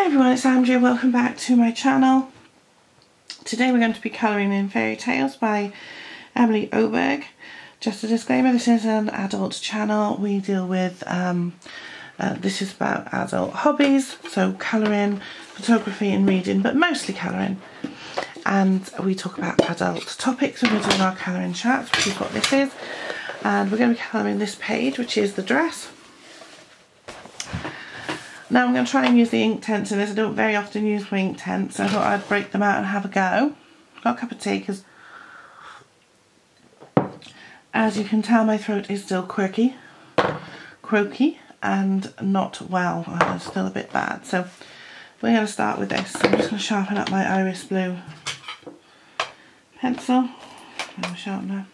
Hi everyone, it's Andrea. Welcome back to my channel. Today we're going to be colouring in Fairy Tales by Emelie Oberg. Just a disclaimer, this is an adult channel. We deal with, um, uh, this is about adult hobbies, so colouring, photography and reading, but mostly colouring. And we talk about adult topics when we're doing our colouring chats, which is what this is. And we're going to be colouring this page, which is the dress. Now I'm going to try and use the Inktense in this. I don't very often use my tents, so I thought I'd break them out and have a go. Got a cup of tea because, as you can tell, my throat is still quirky, croaky, and not well. It's still a bit bad. So we're going to start with this. I'm just going to sharpen up my iris blue pencil. I'm sharpener.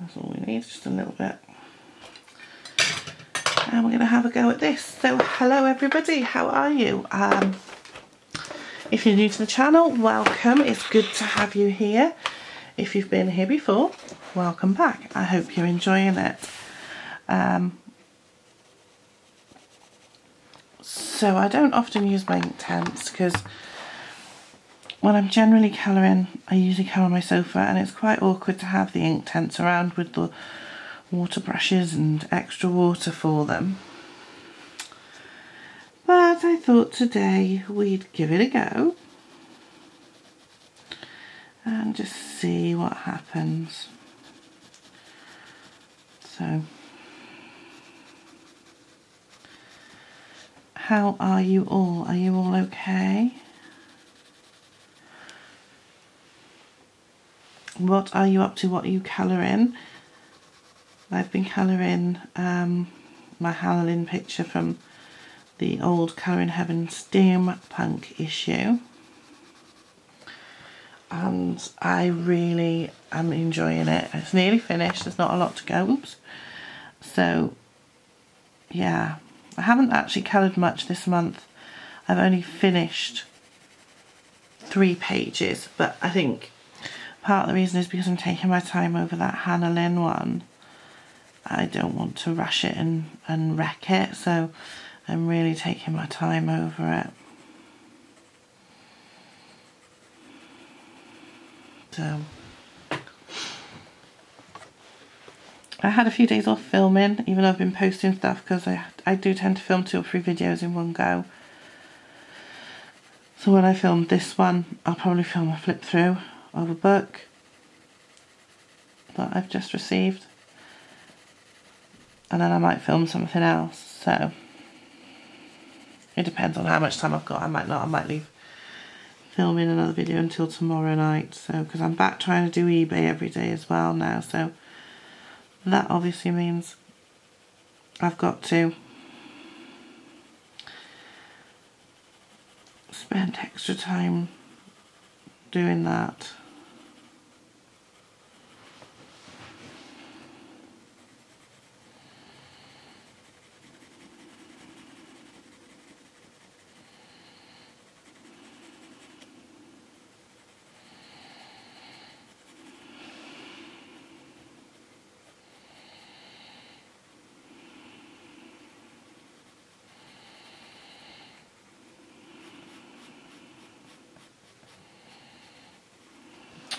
That's all we need, just a little bit. And we're going to have a go at this. So hello everybody, how are you? Um, if you're new to the channel, welcome. It's good to have you here. If you've been here before, welcome back. I hope you're enjoying it. Um, so I don't often use my Inktense because when I'm generally colouring, I usually colour on my sofa and it's quite awkward to have the Inktense around with the water brushes and extra water for them. But I thought today we'd give it a go and just see what happens. So, how are you all? Are you all okay? what are you up to? What are you colouring? I've been colouring um, my Halloween picture from the old Colouring Heaven Steampunk issue. And I really am enjoying it. It's nearly finished, there's not a lot to go. Oops. So, yeah. I haven't actually coloured much this month. I've only finished three pages, but I think part of the reason is because I'm taking my time over that Hannah Lynn one. I don't want to rush it and, and wreck it, so I'm really taking my time over it. So, I had a few days off filming, even though I've been posting stuff, because I, I do tend to film two or three videos in one go. So when I film this one, I'll probably film a flip through of a book that I've just received and then I might film something else so it depends on how much time I've got. I might not I might leave filming another video until tomorrow night so because I'm back trying to do eBay every day as well now so that obviously means I've got to spend extra time doing that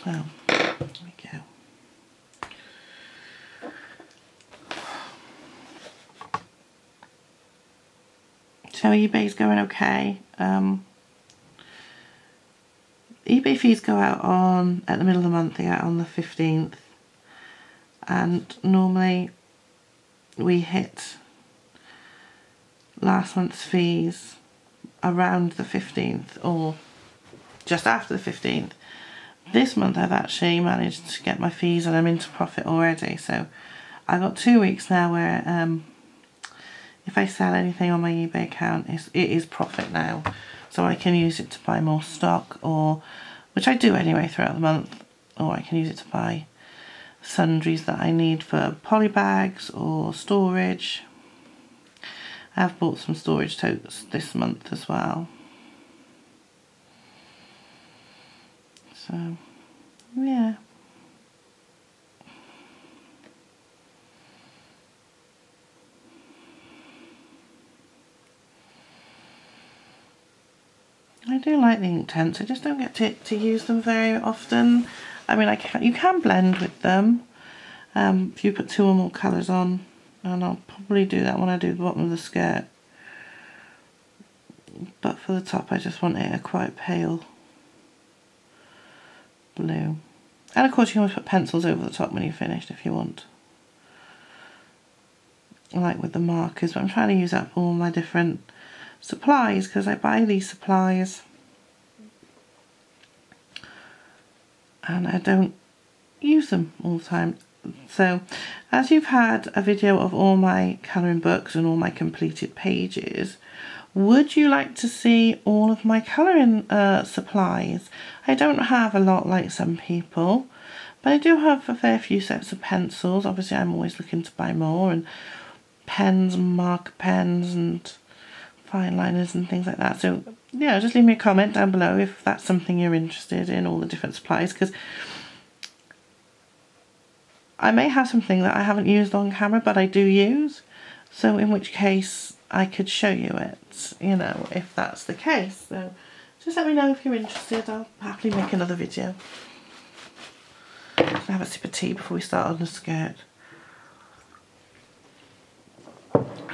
Well, there we go. So eBay's going okay. Um, eBay fees go out on, at the middle of the month, they go out on the 15th. And normally we hit last month's fees around the 15th or just after the 15th this month I've actually managed to get my fees and I'm into profit already. So I've got two weeks now where um, if I sell anything on my eBay account, it's, it is profit now. So I can use it to buy more stock or, which I do anyway throughout the month, or I can use it to buy sundries that I need for poly bags or storage. I've bought some storage totes this month as well. So, yeah. I do like the Inktense, I just don't get to, to use them very often. I mean, I can, you can blend with them um, if you put two or more colours on. And I'll probably do that when I do the bottom of the skirt. But for the top, I just want it a quite pale blue. And of course, you can always put pencils over the top when you're finished if you want. Like with the markers, but I'm trying to use up all my different supplies because I buy these supplies and I don't use them all the time. So as you've had a video of all my colouring books and all my completed pages, would you like to see all of my colouring uh, supplies? I don't have a lot like some people, but I do have a fair few sets of pencils. Obviously I'm always looking to buy more and pens, marker pens and fine liners and things like that. So yeah, just leave me a comment down below if that's something you're interested in, all the different supplies, because I may have something that I haven't used on camera, but I do use. So in which case I could show you it, you know, if that's the case. So just let me know if you're interested. I'll happily make another video. have a sip of tea before we start on the skirt.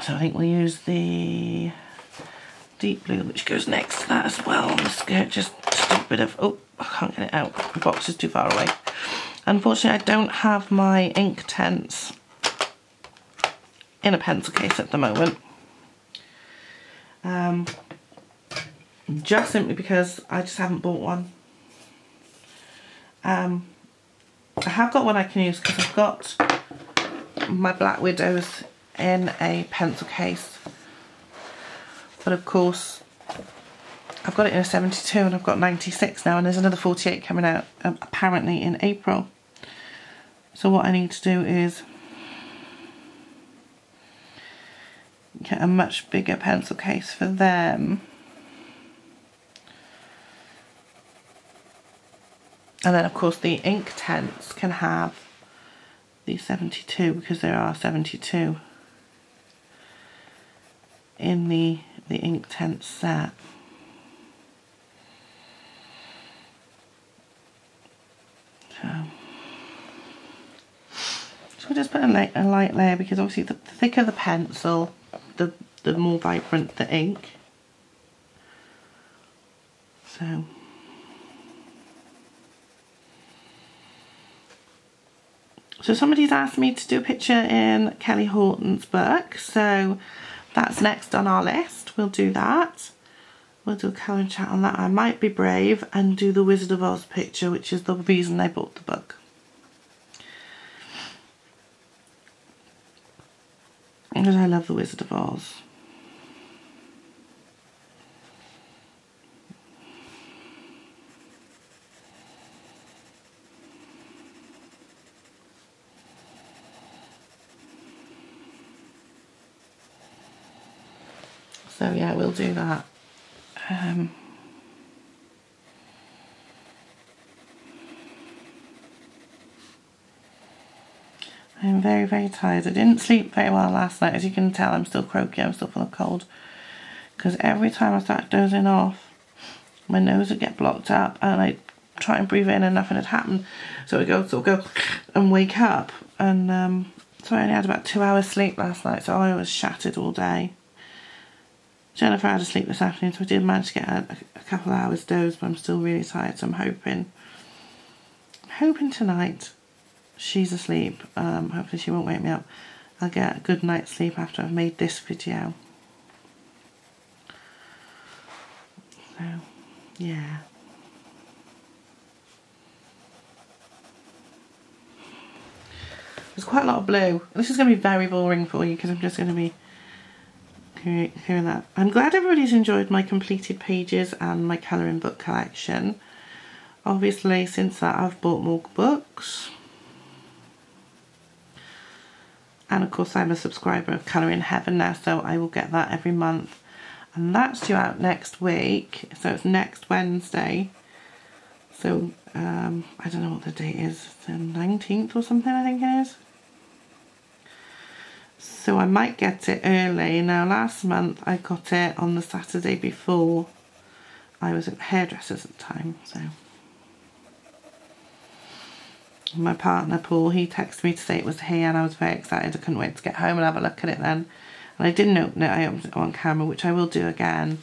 So I think we'll use the deep blue, which goes next to that as well on the skirt. Just, just a bit of, oh, I can't get it out. The box is too far away. Unfortunately, I don't have my Inktense in a pencil case at the moment. Um, just simply because I just haven't bought one. Um, I have got one I can use because I've got my Black Widows in a pencil case but of course, I've got it in a 72 and I've got 96 now and there's another 48 coming out um, apparently in April. So what I need to do is get a much bigger pencil case for them. And then of course the Inktense can have the 72 because there are 72 in the the Inktense set. So, so we'll just put a light, a light layer because obviously the, the thicker the pencil, the, the more vibrant the ink. So So somebody's asked me to do a picture in Kelly Horton's book. So that's next on our list. We'll do that. We'll do a colouring chat on that. I might be brave and do the Wizard of Oz picture, which is the reason I bought the book. Because I love the Wizard of Oz. Yeah, we'll do that. Um, I'm very, very tired. I didn't sleep very well last night. As you can tell, I'm still croaky. I'm still full of cold. Because every time I start dozing off, my nose would get blocked up and I'd try and breathe in and nothing had happened. So I go, sort of go and wake up. And um, so I only had about two hours sleep last night. So I was shattered all day. Jennifer had sleep this afternoon, so I did manage to get a, a couple of hours doze, but I'm still really tired, so I'm hoping, hoping tonight she's asleep. Um, hopefully she won't wake me up. I'll get a good night's sleep after I've made this video. So, yeah. There's quite a lot of blue. This is going to be very boring for you because I'm just going to be hearing that. I'm glad everybody's enjoyed my completed pages and my colouring book collection. Obviously, since that, I've bought more books. And of course, I'm a subscriber of Colouring Heaven now, so I will get that every month. And that's due out next week, so it's next Wednesday. So, um, I don't know what the date is, the 19th or something, I think it is so I might get it early. Now last month I got it on the Saturday before I was at hairdresser's at the time, so. My partner Paul, he texted me to say it was here and I was very excited. I couldn't wait to get home and have a look at it then. And I didn't open it, I opened it on camera, which I will do again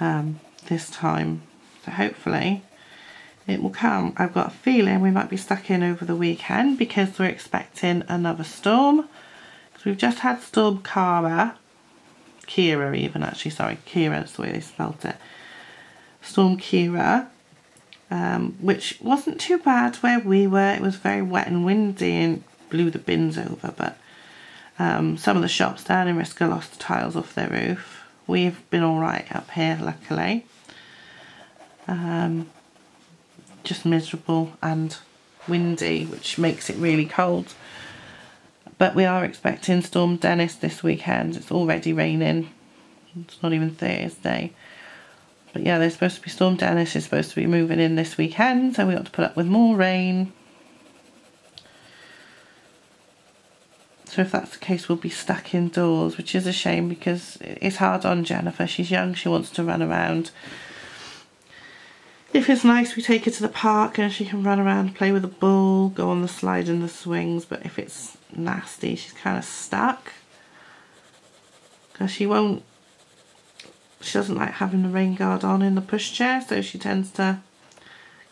um, this time. So hopefully it will come. I've got a feeling we might be stuck in over the weekend because we're expecting another storm. Because we've just had Storm Kara, Kira even actually, sorry, Kira is the way they spelt it. Storm Kira, um, which wasn't too bad where we were. It was very wet and windy and blew the bins over, but um, some of the shops down in Risca lost the tiles off their roof. We've been alright up here, luckily. Um, just miserable and windy, which makes it really cold. But we are expecting Storm Dennis this weekend. It's already raining. It's not even Thursday. But yeah, there's supposed to be Storm Dennis is supposed to be moving in this weekend, so we got to put up with more rain. So if that's the case, we'll be stuck indoors, which is a shame because it's hard on Jennifer. She's young, she wants to run around if it's nice, we take her to the park and she can run around, play with the ball, go on the slide and the swings. But if it's nasty, she's kind of stuck. Because she won't, she doesn't like having the rain guard on in the pushchair, so she tends to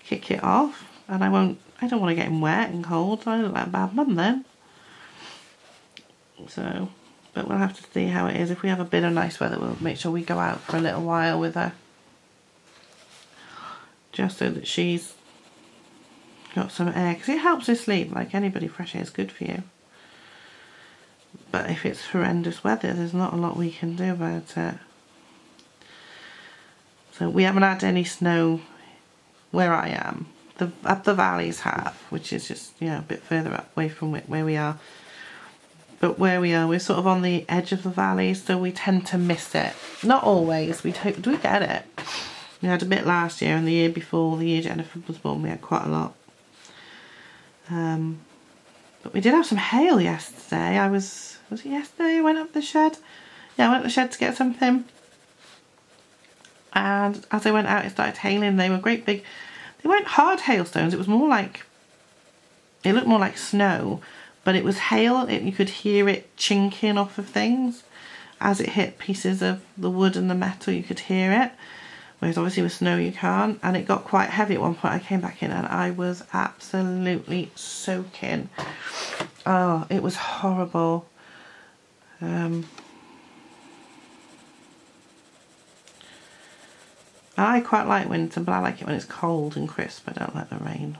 kick it off. And I won't, I don't want to get him wet and cold. I look like a bad mum then. So, but we'll have to see how it is. If we have a bit of nice weather, we'll make sure we go out for a little while with her just so that she's got some air because it helps her sleep like anybody fresh air is good for you. But if it's horrendous weather there's not a lot we can do about it. So we haven't had any snow where I am. The up the valleys have which is just yeah a bit further away from where we are. But where we are we're sort of on the edge of the valley so we tend to miss it. Not always. We do we get it we had a bit last year and the year before, the year Jennifer was born, we had quite a lot. Um, but we did have some hail yesterday. I was, was it yesterday I went up the shed? Yeah, I went up the shed to get something. And as I went out, it started hailing. They were great big, they weren't hard hailstones. It was more like, it looked more like snow, but it was hail. It, you could hear it chinking off of things. As it hit pieces of the wood and the metal, you could hear it whereas obviously with snow you can't. And it got quite heavy at one point. I came back in and I was absolutely soaking. Oh it was horrible. Um, I quite like winter but I like it when it's cold and crisp I don't like the rain.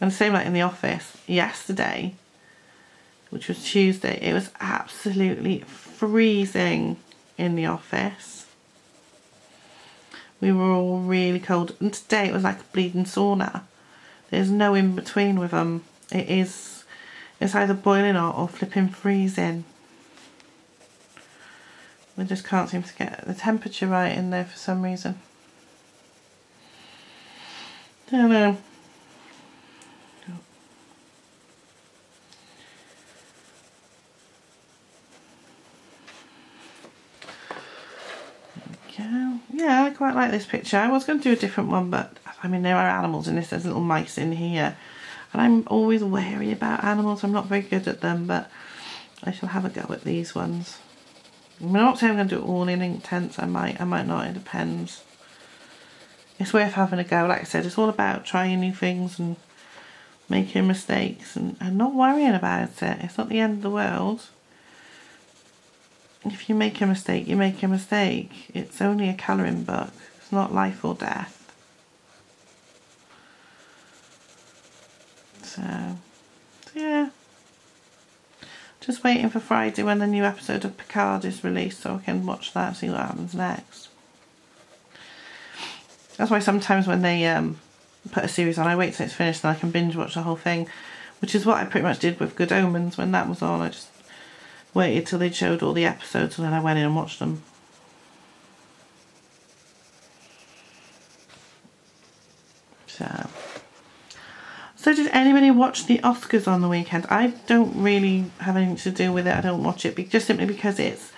And same like in the office. Yesterday which was Tuesday it was absolutely freezing in the office. We were all really cold and today it was like a bleeding sauna. There's no in between with them. It is, it's either boiling hot or flipping freezing. We just can't seem to get the temperature right in there for some reason. I Don't know. Yeah, I quite like this picture. I was going to do a different one, but I mean, there are animals in this. There's little mice in here. And I'm always wary about animals. I'm not very good at them, but I shall have a go at these ones. I'm not saying I'm going to do all in Inktense. I might, I might not. It depends. It's worth having a go. Like I said, it's all about trying new things and making mistakes and, and not worrying about it. It's not the end of the world if you make a mistake, you make a mistake. It's only a colouring book. It's not life or death. So, so, yeah. Just waiting for Friday when the new episode of Picard is released so I can watch that and see what happens next. That's why sometimes when they um, put a series on, I wait till it's finished and I can binge watch the whole thing. Which is what I pretty much did with Good Omens when that was on. I just waited till they showed all the episodes and then I went in and watched them. So, so did anybody watch the Oscars on the weekend? I don't really have anything to do with it. I don't watch it just simply because it's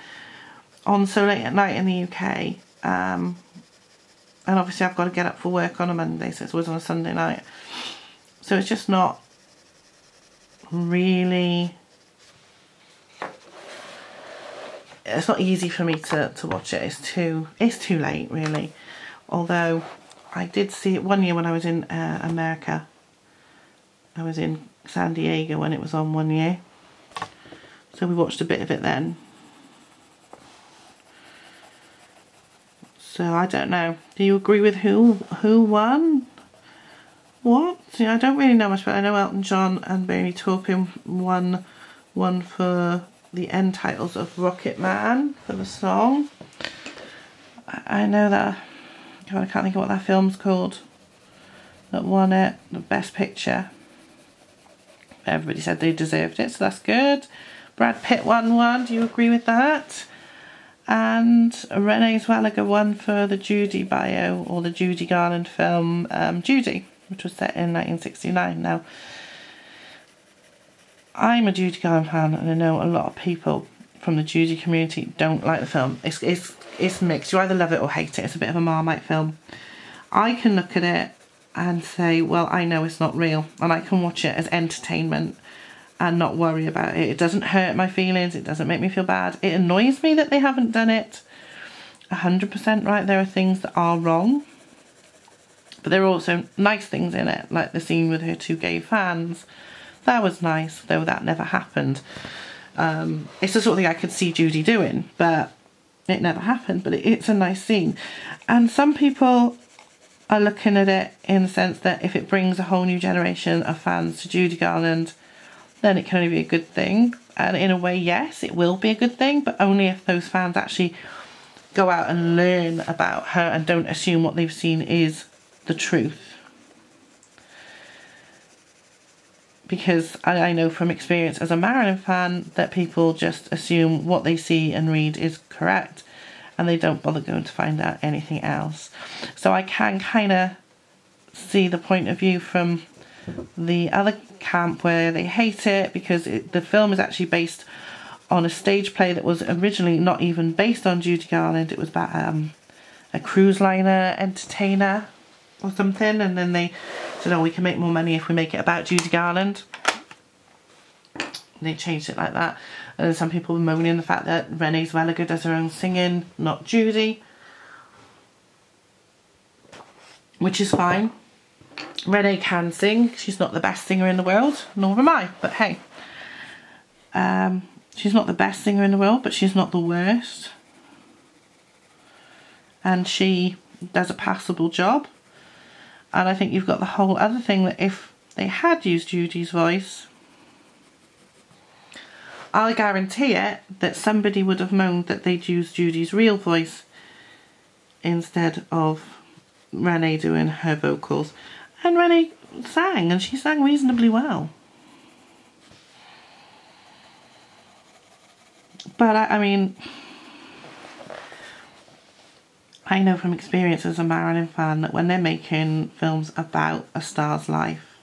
on so late at night in the UK. Um, and obviously I've got to get up for work on a Monday, so it's always on a Sunday night. So it's just not really it's not easy for me to, to watch it. It's too it's too late really. Although I did see it one year when I was in uh, America. I was in San Diego when it was on one year. So we watched a bit of it then. So I don't know. Do you agree with who who won? What? I don't really know much, but I know Elton John and Bernie Taupin won one for the end titles of Rocketman for the song. I know that, I can't think of what that film's called, that won it, the best picture. Everybody said they deserved it, so that's good. Brad Pitt won one, do you agree with that? And Renee Zellweger won for the Judy bio, or the Judy Garland film um, Judy, which was set in 1969. Now, I'm a Judy Garland fan, and I know a lot of people from the Judy community don't like the film. It's it's it's mixed. You either love it or hate it. It's a bit of a Marmite film. I can look at it and say, well, I know it's not real, and I can watch it as entertainment and not worry about it. It doesn't hurt my feelings. It doesn't make me feel bad. It annoys me that they haven't done it 100% right. There are things that are wrong, but there are also nice things in it, like the scene with her two gay fans that was nice, though that never happened. Um, it's the sort of thing I could see Judy doing, but it never happened. But it, it's a nice scene. And some people are looking at it in the sense that if it brings a whole new generation of fans to Judy Garland, then it can only be a good thing. And in a way, yes, it will be a good thing, but only if those fans actually go out and learn about her and don't assume what they've seen is the truth. Because I, I know from experience as a Marilyn fan that people just assume what they see and read is correct and they don't bother going to find out anything else. So I can kind of see the point of view from the other camp where they hate it because it, the film is actually based on a stage play that was originally not even based on Judy Garland. It was about um, a cruise liner entertainer or something, and then they said, "Oh, we can make more money if we make it about Judy Garland." And they changed it like that, and then some people were moaning the fact that Renee Zellweger does her own singing, not Judy, which is fine. Renee can sing. She's not the best singer in the world, nor am I. But hey, um, she's not the best singer in the world, but she's not the worst. And she does a passable job. And I think you've got the whole other thing that if they had used Judy's voice, I'll guarantee it that somebody would have moaned that they'd used Judy's real voice instead of Renee doing her vocals. And Renee sang, and she sang reasonably well. But I, I mean, I know from experience as a Marilyn fan that when they're making films about a star's life,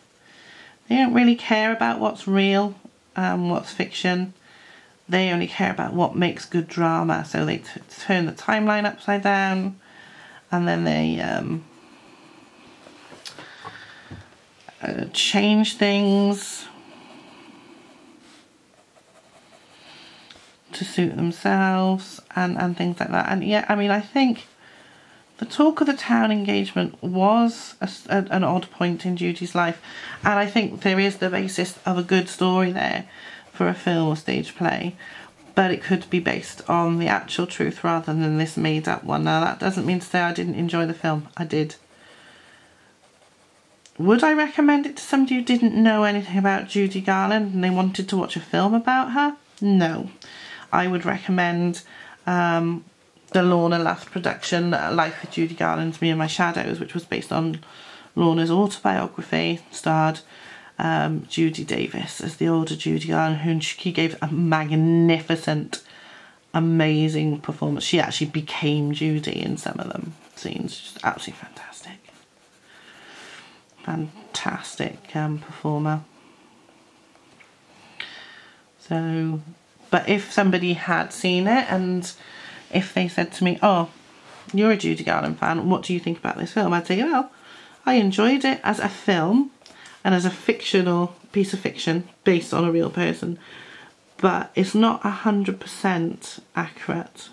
they don't really care about what's real and what's fiction. They only care about what makes good drama. So they t- turn the timeline upside down and then they um, uh, change things to suit themselves and, and things like that. And yeah, I mean, I think the talk of the town engagement was a, a, an odd point in Judy's life, and I think there is the basis of a good story there for a film or stage play, but it could be based on the actual truth rather than this made up one. Now, that doesn't mean to say I didn't enjoy the film, I did. Would I recommend it to somebody who didn't know anything about Judy Garland and they wanted to watch a film about her? No. I would recommend um, the Lorna Luft production, Life with Judy Garland's Me and My Shadows, which was based on Lorna's autobiography, starred um, Judy Davis as the older Judy Garland, who she gave a magnificent, amazing performance. She actually became Judy in some of them scenes, just absolutely fantastic. Fantastic um, performer. So, but if somebody had seen it and if they said to me, oh, you're a Judy Garland fan, what do you think about this film? I'd say, well, I enjoyed it as a film and as a fictional piece of fiction based on a real person, but it's not 100% accurate.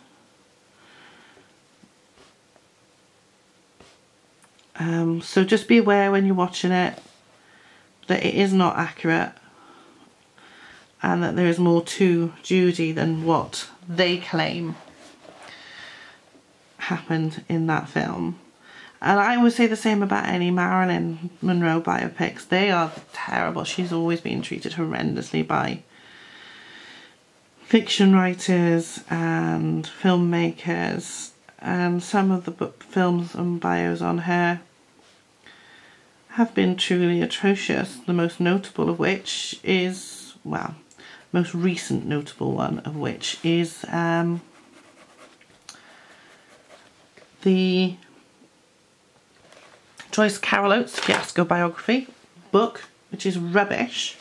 Um, so just be aware when you're watching it that it is not accurate and that there is more to Judy than what they claim happened in that film. And I would say the same about any Marilyn Monroe biopics. They are terrible. She's always been treated horrendously by fiction writers and filmmakers. And some of the book, films and bios on her have been truly atrocious. The most notable of which is, well, most recent notable one of which is um, the Joyce Carol Oates fiasco biography book, which is rubbish.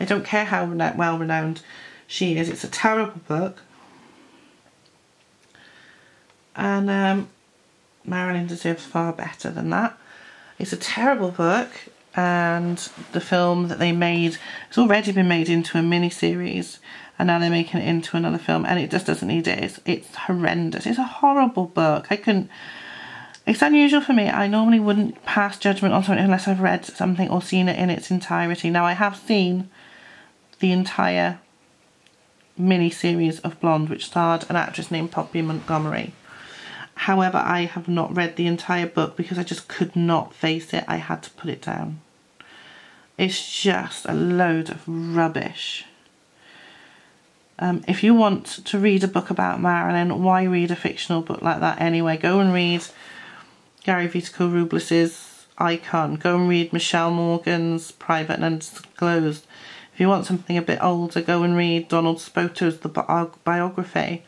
I don't care how well renowned she is, it's a terrible book. And um, Marilyn deserves far better than that. It's a terrible book, and the film that they made has already been made into a mini series and now they're making it into another film and it just doesn't need it. It's, it's horrendous. It's a horrible book. I couldn't. It's unusual for me. I normally wouldn't pass judgment on something unless I've read something or seen it in its entirety. Now I have seen the entire mini series of Blonde, which starred an actress named Poppy Montgomery. However, I have not read the entire book because I just could not face it. I had to put it down. It's just a load of rubbish. Um, if you want to read a book about Marilyn, why read a fictional book like that anyway? Go and read Gary Vitacco-Robles's Icon. Go and read Michelle Morgan's Private and Undisclosed. If you want something a bit older, go and read Donald Spoto's The bi Biography.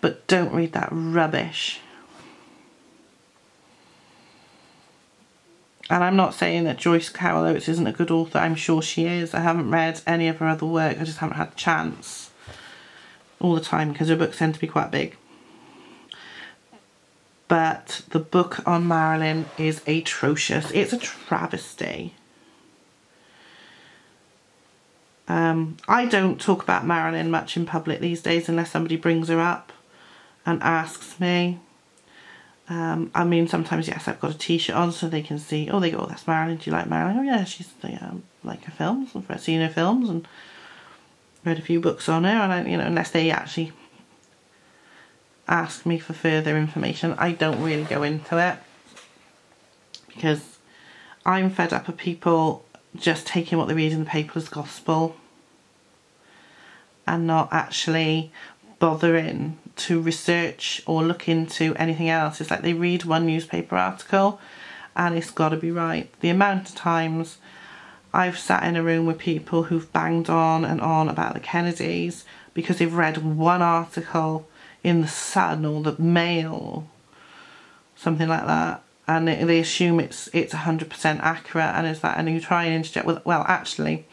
But don't read that rubbish. And I'm not saying that Joyce Carol Oates isn't a good author. I'm sure she is. I haven't read any of her other work. I just haven't had a chance all the time because her books tend to be quite big. But the book on Marilyn is atrocious. It's a travesty. Um, I don't talk about Marilyn much in public these days unless somebody brings her up and asks me. Um, I mean, sometimes, yes, I've got a t-shirt on so they can see, oh, they go, oh, that's Marilyn, do you like Marilyn? Oh, yeah, she's, the um, like her films, I've seen her films and read a few books on her, and I, you know, unless they actually ask me for further information, I don't really go into it because I'm fed up of people just taking what they read in the paper as gospel and not actually bothering to research or look into anything else. It's like they read one newspaper article and it's got to be right. The amount of times I've sat in a room with people who've banged on and on about the Kennedys because they've read one article in the Sun or the Mail, something like that, and they assume it's it's 100% accurate and is that, and you try and interject with, well, actually,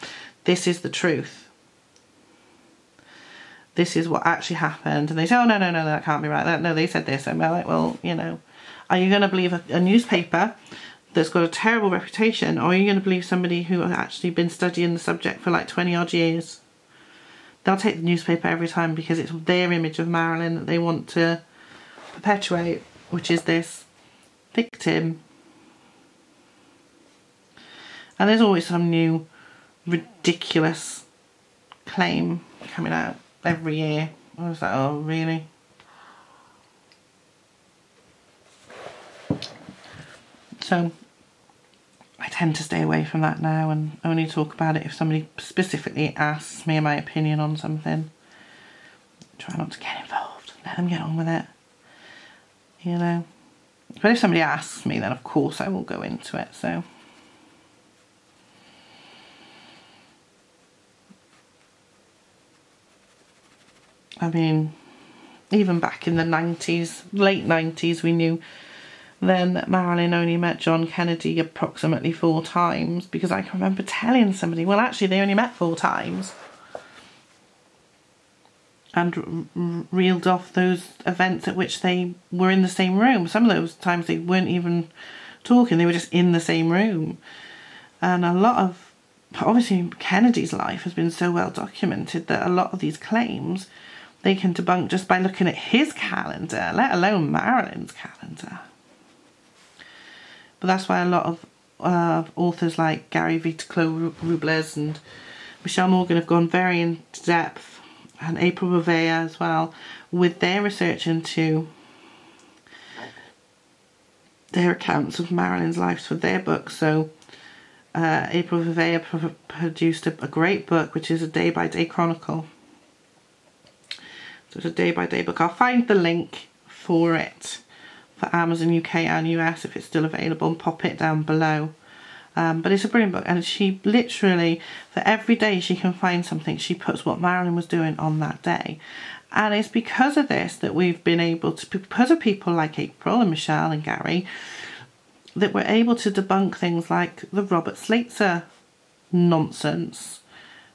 this is the truth this is what actually happened. And they say, oh, no, no, no, that can't be right. No, they said this. And we're like, well, you know, are you going to believe a, a newspaper that's got a terrible reputation or are you going to believe somebody who has actually been studying the subject for like 20 odd years? They'll take the newspaper every time because it's their image of Marilyn that they want to perpetuate, which is this victim. And there's always some new ridiculous claim coming out every year. I was like, oh, really? So I tend to stay away from that now and only talk about it if somebody specifically asks me my opinion on something. Try not to get involved. Let them get on with it. You know. But if somebody asks me, then of course I will go into it. So. I mean, even back in the 90s, late 90s, we knew then Marilyn only met John Kennedy approximately four times because I can remember telling somebody, well, actually, they only met four times. and reeled off those events at which they were in the same room. Some of those times they weren't even talking, they were just in the same room. And a lot of, obviously, Kennedy's life has been so well documented that a lot of these claims they can debunk just by looking at his calendar, let alone Marilyn's calendar. But that's why a lot of uh, authors like Gary Vitacco-Robles and Michelle Morgan have gone very in depth, and April VeVea as well, with their research into their accounts of Marilyn's life for their book. So uh, April VeVea produced a, a, great book, which is a day-by-day -day chronicle. So it's a day-by-day -day book. I'll find the link for it for Amazon UK and US if it's still available and pop it down below. Um, but it's a brilliant book and she literally, for every day she can find something, she puts what Marilyn was doing on that day. And it's because of this that we've been able to, because of people like April and Michelle and Gary, that we're able to debunk things like the Robert Slatzer nonsense.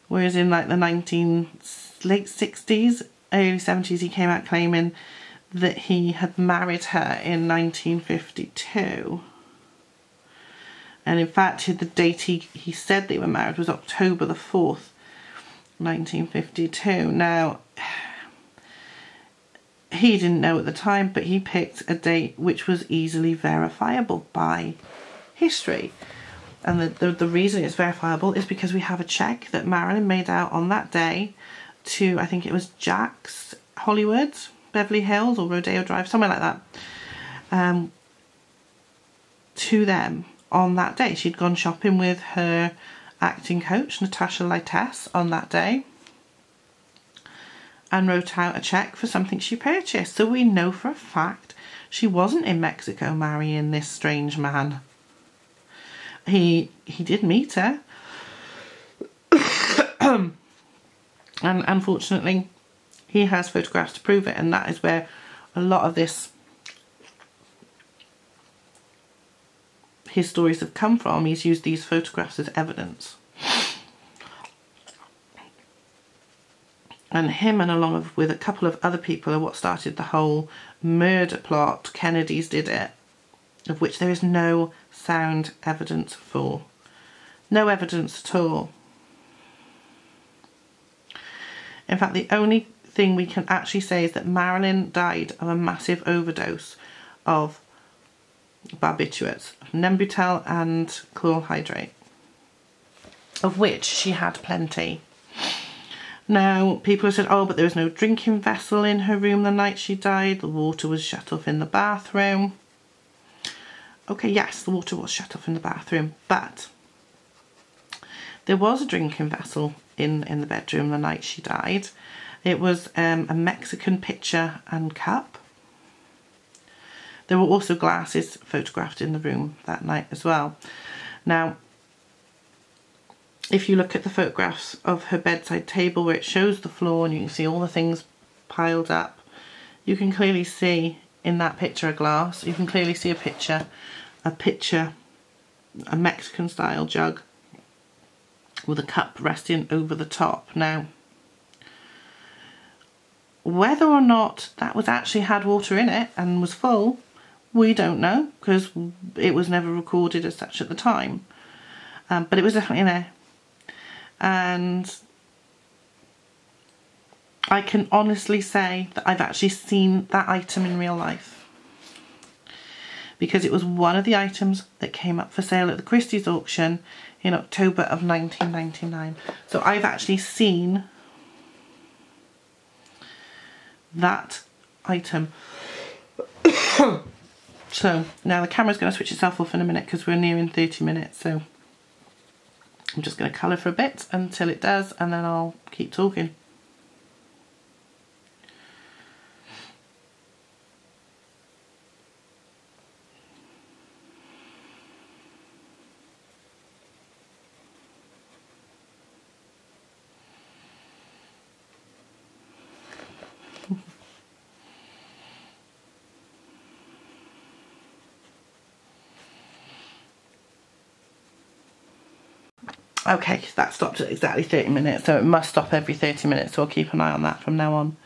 Whereas in like the 19, late 60s, early 70s, he came out claiming that he had married her in 1952. And in fact, the date he, he said they were married was October the 4th, 1952. Now, he didn't know at the time, but he picked a date which was easily verifiable by history. And the, the, the, reason it's verifiable is because we have a check that Marilyn made out on that day to, I think it was Jax Hollywood, Beverly Hills or Rodeo Drive, somewhere like that, um, to them on that day. She'd gone shopping with her acting coach, Natasha Lytess, on that day and wrote out a check for something she purchased. So we know for a fact she wasn't in Mexico marrying this strange man. He he did meet her. and unfortunately he has photographs to prove it and that is where a lot of this his stories have come from. He's used these photographs as evidence. and him and along with a couple of other people are what started the whole murder plot. Kennedy's did it, of which there is no sound evidence for. No evidence at all. In fact, the only thing we can actually say is that Marilyn died of a massive overdose of barbiturates, Nembutal and chloral hydrate, of which she had plenty. Now, people have said, oh, but there was no drinking vessel in her room the night she died. The water was shut off in the bathroom. Okay, yes, the water was shut off in the bathroom, but there was a drinking vessel in, in the bedroom the night she died. It was um, a Mexican pitcher and cup. There were also glasses photographed in the room that night as well. Now, if you look at the photographs of her bedside table where it shows the floor and you can see all the things piled up, you can clearly see in that picture a glass, you can clearly see a picture, a picture, a Mexican style jug with a cup resting over the top. Now, whether or not that was actually had water in it and was full, we don't know because it was never recorded as such at the time. Um, but it was definitely there and I can honestly say that I've actually seen that item in real life because it was one of the items that came up for sale at the Christie's auction in October of 1999. So I've actually seen that item. so now the camera's going to switch itself off in a minute because we're nearing 30 minutes. So I'm just going to colour for a bit until it does and then I'll keep talking. Okay, that stopped at exactly 30 minutes, so it must stop every 30 minutes, so I'll keep an eye on that from now on.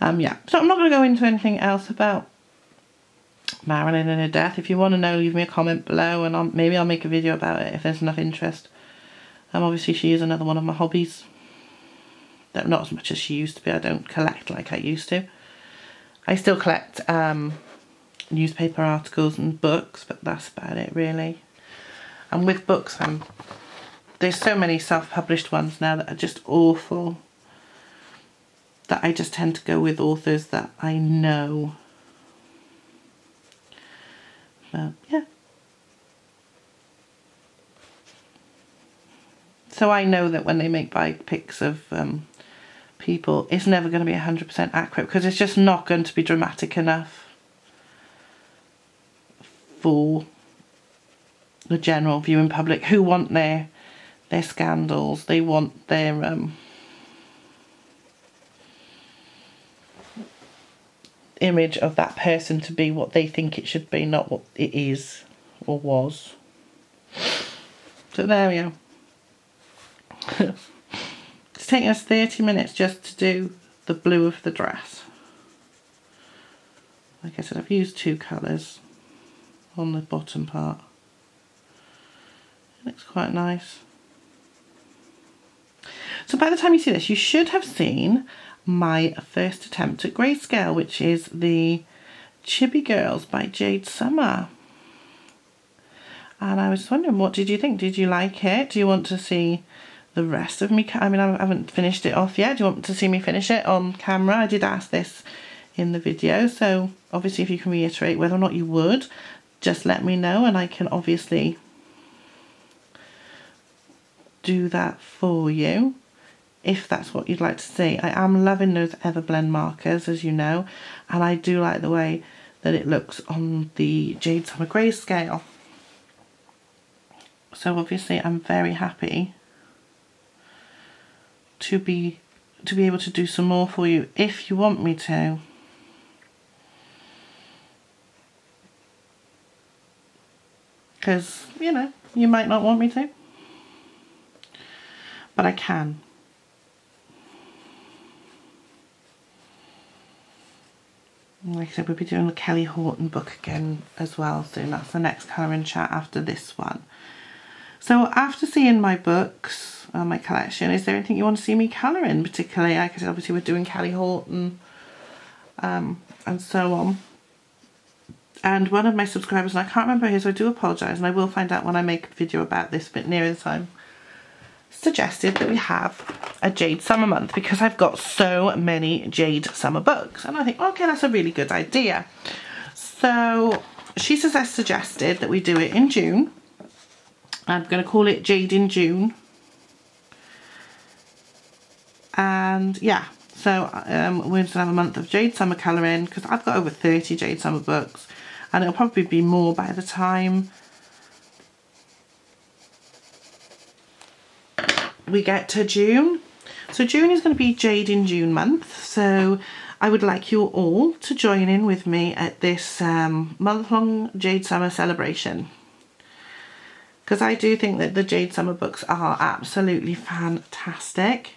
Um, yeah, so I'm not going to go into anything else about Marilyn and her death. If you want to know, leave me a comment below and I'll, maybe I'll make a video about it if there's enough interest. Um, obviously she is another one of my hobbies. Not as much as she used to be. I don't collect like I used to. I still collect um, newspaper articles and books, but that's about it really. And with books, I'm there's so many self-published ones now that are just awful that I just tend to go with authors that I know. But yeah. So I know that when they make biopics of um, people, it's never going to be 100% accurate because it's just not going to be dramatic enough for the general viewing public who want their their scandals. They want their um, image of that person to be what they think it should be, not what it is or was. So there we go. it's taken us 30 minutes just to do the blue of the dress. Like I said, I've used two colours on the bottom part. It looks quite nice. So by the time you see this, you should have seen my first attempt at grayscale, which is the Chibi Girls by Jade Summer. And I was wondering, what did you think? Did you like it? Do you want to see the rest of me? I mean, I haven't finished it off yet. Do you want to see me finish it on camera? I did ask this in the video. So obviously if you can reiterate whether or not you would, just let me know and I can obviously do that for you if that's what you'd like to see. I am loving those Everblend markers, as you know, and I do like the way that it looks on the Jade Summer Grayscale. So obviously I'm very happy to be to be able to do some more for you if you want me to. Because, you know, you might not want me to. But I can. Like I said, we'll be doing the Kelly Horton book again as well soon. That's the next colouring chat after this one. So after seeing my books, my collection, is there anything you want to see me colouring particularly? Like I said, obviously we're doing Kelly Horton um, and so on. And one of my subscribers, and I can't remember who, so I do apologise, and I will find out when I make a video about this bit nearer the time, suggested that we have a Jade Summer month because I've got so many Jade Summer books. And I think, okay, that's a really good idea. So she says suggested that we do it in June. I'm going to call it Jade in June. And yeah, so um, we're going to have a month of Jade Summer colouring because I've got over 30 Jade Summer books and it'll probably be more by the time we get to June. So June is going to be Jade in June month. So I would like you all to join in with me at this um, month-long Jade Summer celebration. Because I do think that the Jade Summer books are absolutely fantastic.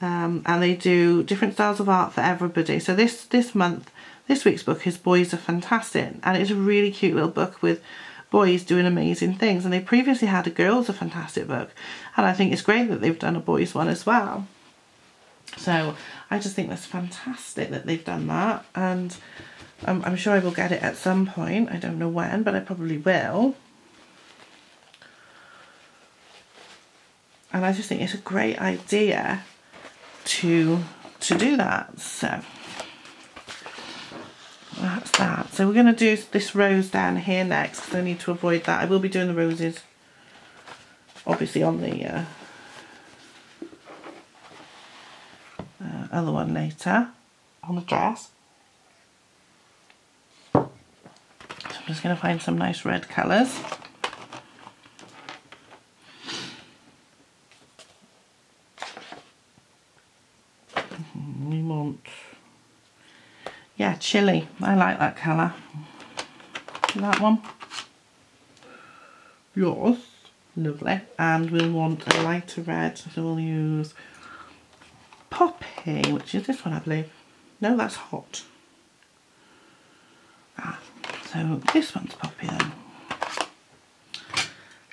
Um, and they do different styles of art for everybody. So this, this month, this week's book is Boys Are Fantastic. And it's a really cute little book with boys doing amazing things. And they previously had a girls a fantastic book. And I think it's great that they've done a boys one as well. So I just think that's fantastic that they've done that. And um, I'm sure I will get it at some point. I don't know when, but I probably will. And I just think it's a great idea to to do that. So that's that. So we're going to do this rose down here next because I need to avoid that. I will be doing the roses obviously on the uh, uh, other one later on the dress. So I'm just going to find some nice red colours. We want chili. I like that colour. That one. Yours. Lovely. And we'll want a lighter red, so we'll use Poppy, which is this one, I believe. No, that's Hot. Ah, so this one's Poppy then.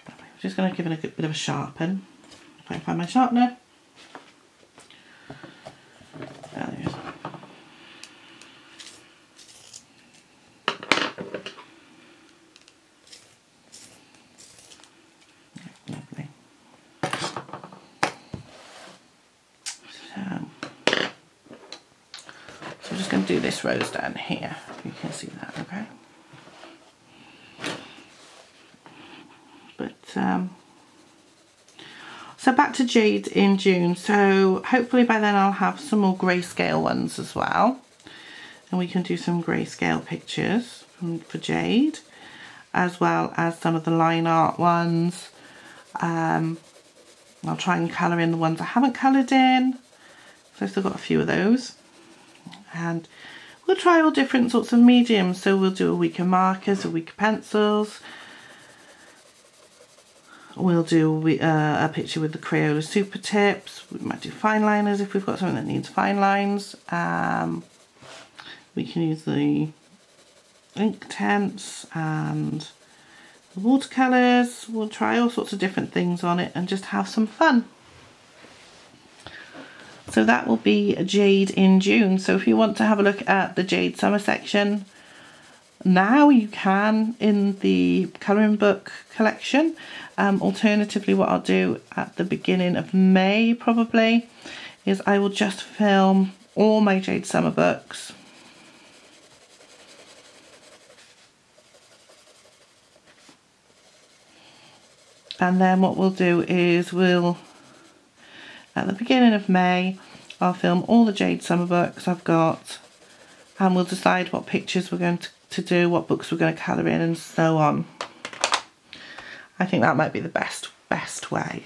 I'm just going to give it a bit of a sharpen. If I find my sharpener. do this rose down here. You can see that, okay? But, um, so back to Jade in June. So hopefully by then I'll have some more grayscale ones as well. And we can do some grayscale pictures from, for Jade, as well as some of the line art ones. Um, I'll try and colour in the ones I haven't coloured in. So I've still got a few of those and we'll try all different sorts of mediums. So we'll do a week of markers a week of pencils. We'll do uh, a picture with the Crayola super tips. We might do fine liners if we've got something that needs fine lines. Um, we can use the Inktense and the watercolours we'll try all sorts of different things on it and just have some fun so that will be Jade in June. So if you want to have a look at the Jade Summer section, now you can in the colouring book collection. Um, alternatively, what I'll do at the beginning of May probably is I will just film all my Jade Summer books. And then what we'll do is we'll at the beginning of May, I'll film all the Jade Summer books I've got and we'll decide what pictures we're going to, to do, what books we're going to colour in and so on. I think that might be the best, best way.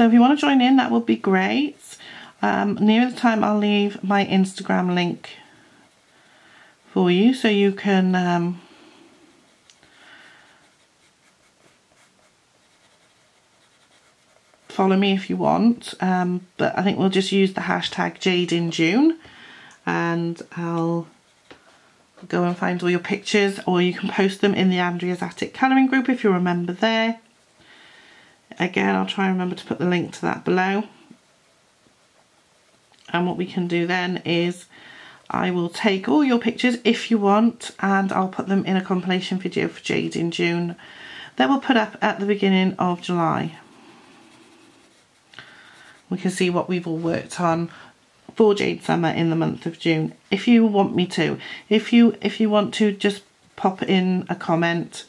So if you want to join in, that would be great. Um, near the time, I'll leave my Instagram link for you so you can um, follow me if you want. Um, but I think we'll just use the hashtag Jade in June and I'll go and find all your pictures or you can post them in the Andrea's Attic colouring group if you remember there. Again, I'll try and remember to put the link to that below. And what we can do then is I will take all your pictures if you want and I'll put them in a compilation video for Jade in June that we'll put up at the beginning of July. We can see what we've all worked on for Jade Summer in the month of June if you want me to. If you if you want to just pop in a comment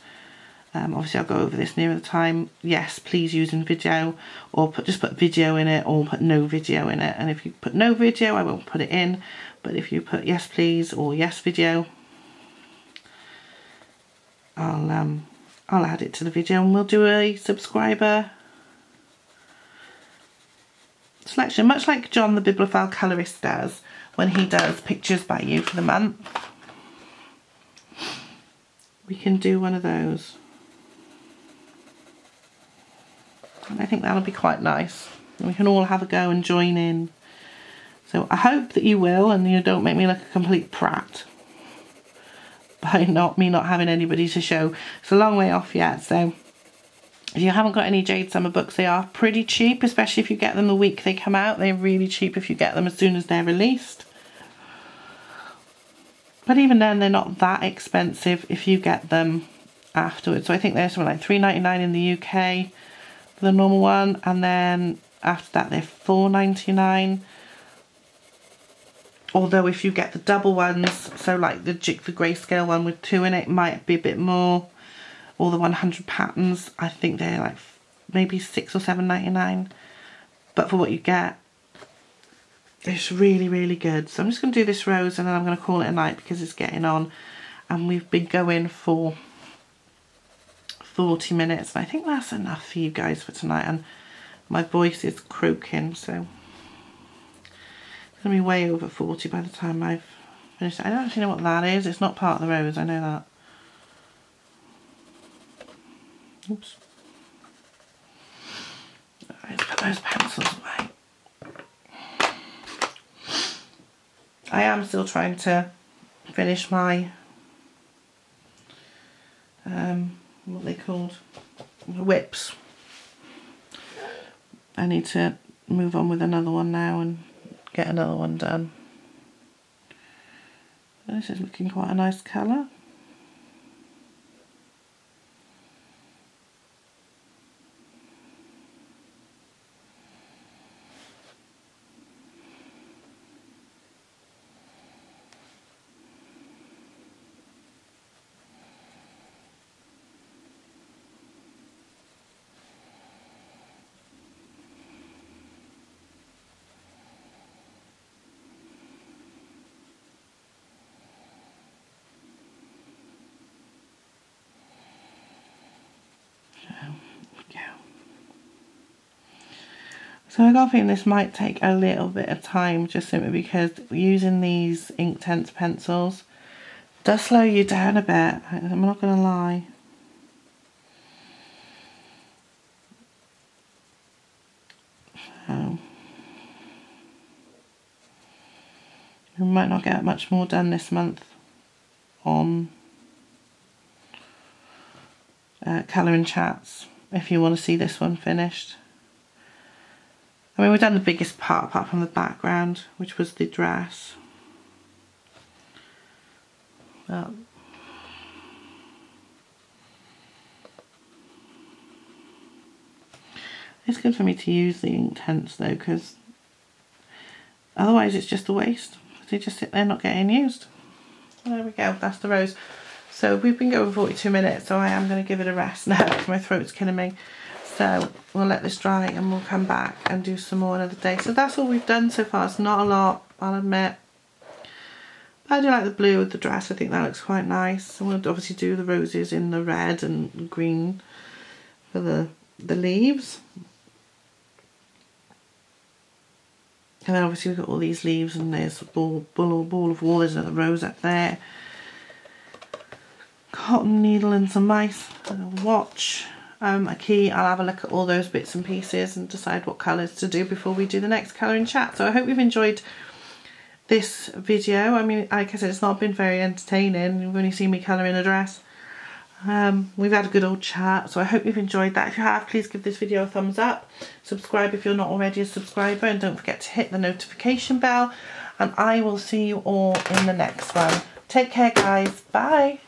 um, obviously I'll go over this nearer the time. Yes, please use in video or put just put video in it or put no video in it. And if you put no video, I won't put it in. But if you put yes please or yes video, I'll um I'll add it to the video and we'll do a subscriber selection, much like John the Bibliophile colorist does when he does pictures by you for the month. We can do one of those. And I think that'll be quite nice. We can all have a go and join in. So I hope that you will and you don't make me look a complete prat by not me not having anybody to show. It's a long way off yet, so if you haven't got any Jade Summer books, they are pretty cheap, especially if you get them the week they come out. They're really cheap if you get them as soon as they're released. But even then, they're not that expensive if you get them afterwards. So I think they're something like three ninety nine in the UK for the normal one and then after that they're four ninety nine. although if you get the double ones so like the the grayscale one with two in it might be a bit more or the 100 patterns I think they're like maybe six or seven ninety nine. but for what you get it's really really good so I'm just going to do this rose and then I'm going to call it a night because it's getting on and we've been going for 40 minutes. And I think that's enough for you guys for tonight. And my voice is croaking, so it's going to be way over 40 by the time I've finished. I don't actually know what that is. It's not part of the rose, I know that. Oops. Let's put those pencils away. I am still trying to finish my um, what they called WIPs. I need to move on with another one now and get another one done. This is looking quite a nice colour. So I got feeling this might take a little bit of time just simply because using these Inktense pencils does slow you down a bit, I'm not going to lie. So, we might not get much more done this month on uh, colouring chats if you want to see this one finished. I mean, we've done the biggest part apart from the background, which was the dress. But it's good for me to use the ink Inktense though, because otherwise it's just a waste. They just sit there not getting used. There we go, that's the rose. So we've been going 42 minutes, so I am going to give it a rest now because my throat's killing me. So we'll let this dry and we'll come back and do some more another day. So that's all we've done so far. It's not a lot, I'll admit. But I do like the blue with the dress. I think that looks quite nice. And we'll obviously do the roses in the red and green for the, the leaves. And then obviously we've got all these leaves and there's a ball, ball, ball of wool, there's another rose up there. Cotton needle and some mice, and a watch um, a key. I'll have a look at all those bits and pieces and decide what colours to do before we do the next colouring chat. So I hope you've enjoyed this video. I mean, like I said, it's not been very entertaining. You've only seen me colouring a dress. Um, we've had a good old chat, so I hope you've enjoyed that. If you have, please give this video a thumbs up. Subscribe if you're not already a subscriber, and don't forget to hit the notification bell. And I will see you all in the next one. Take care, guys. Bye.